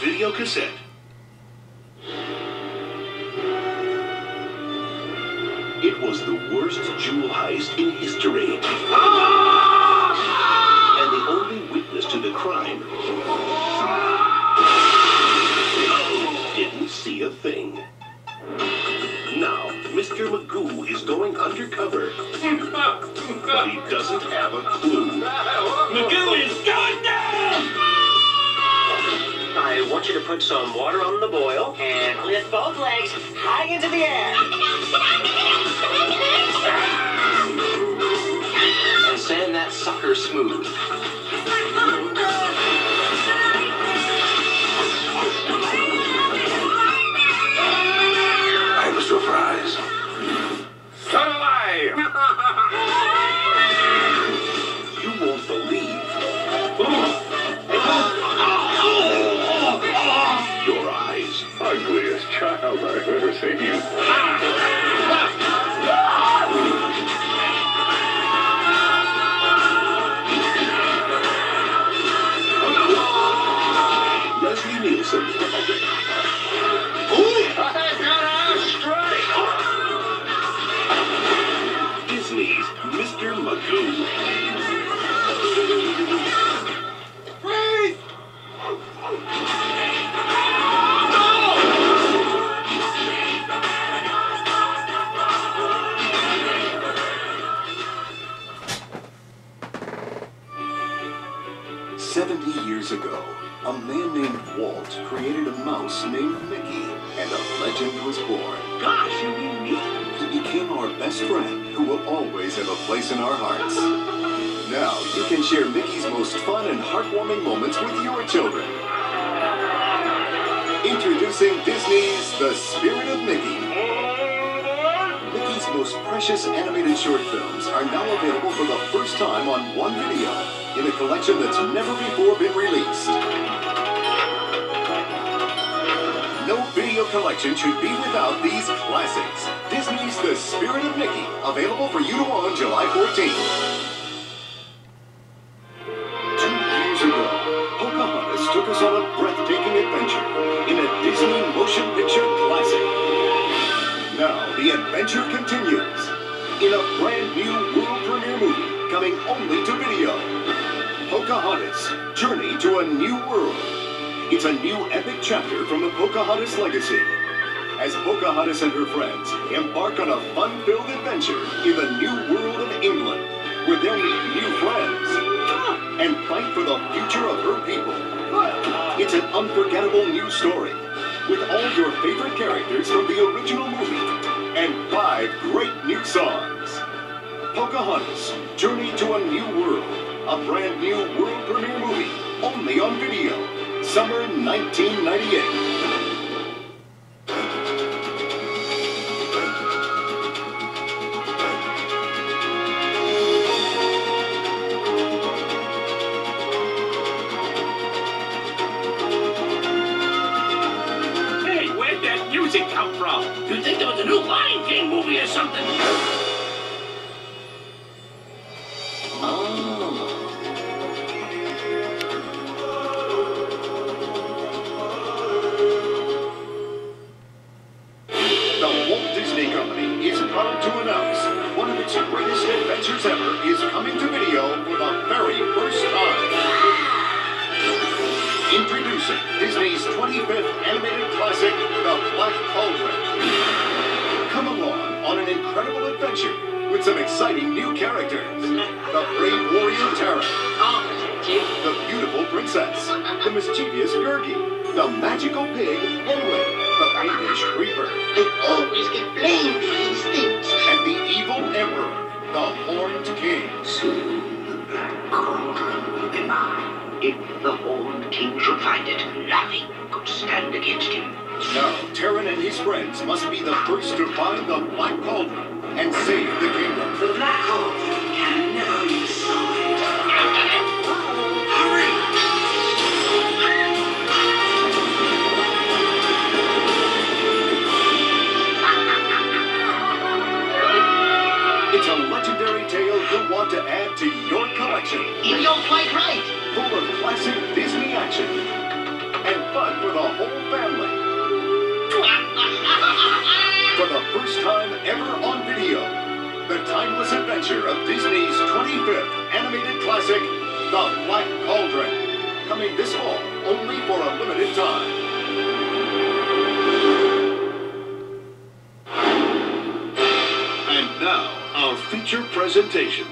video cassette. It was the worst jewel heist in history. And the only witness to the crime didn't see a thing. Now, Mr. Magoo is going undercover, but he doesn't have a clue. You to put some water on the boil and lift both legs high into the air. And sand that sucker smooth. 70 years ago, a man named Walt created a mouse named Mickey, and a legend was born. Gosh, you mean me? He became our best friend who will always have a place in our hearts. Now you can share Mickey's most fun and heartwarming moments with your children. Introducing Disney's The Spirit of Mickey. Most precious animated short films are now available for the first time on one video in a collection that's never before been released. No video collection should be without these classics. Disney's The Spirit of Mickey, available for you to own July 14th. Two years ago, Pocahontas took us on a breathtaking adventure in a Disney motion picture classic. The adventure continues in a brand new world premiere movie coming only to video. Pocahontas, Journey to a New World. It's a new epic chapter from the Pocahontas legacy. As Pocahontas and her friends embark on a fun-filled adventure in the new world of England, where they'll meet new friends and fight for the future of her people. It's an unforgettable new story with all your favorite characters from the original movie and five great new songs. Pocahontas, Journey to a New World, a brand new world premiere movie, only on video, summer 1998. Come from? You'd think there was a new Lion King movie or something. Introducing Disney's 25th animated classic, The Black Cauldron. Come along on an incredible adventure with some exciting new characters. The brave warrior Taran, I'll protect you. the beautiful princess, the mischievous Gurgi, the magical pig Hen Wen, the fiendish Creeper, I always get blamed for these things. and the evil emperor, the horned king. Soon the black cauldron will be mine. If the horned king should find it, nothing could stand against him. Now, Taran and his friends must be the first to find the Black Cauldron and save the kingdom. The black cauldron can never be destroyed. Hurry! It's a legendary tale you'll want to add to your collection, You're quite right. full of classic Disney action and fun for the whole family. For the first time ever on video, the timeless adventure of Disney's 25th animated classic, The Black Cauldron, coming this fall only for a limited time. And now, our feature presentation.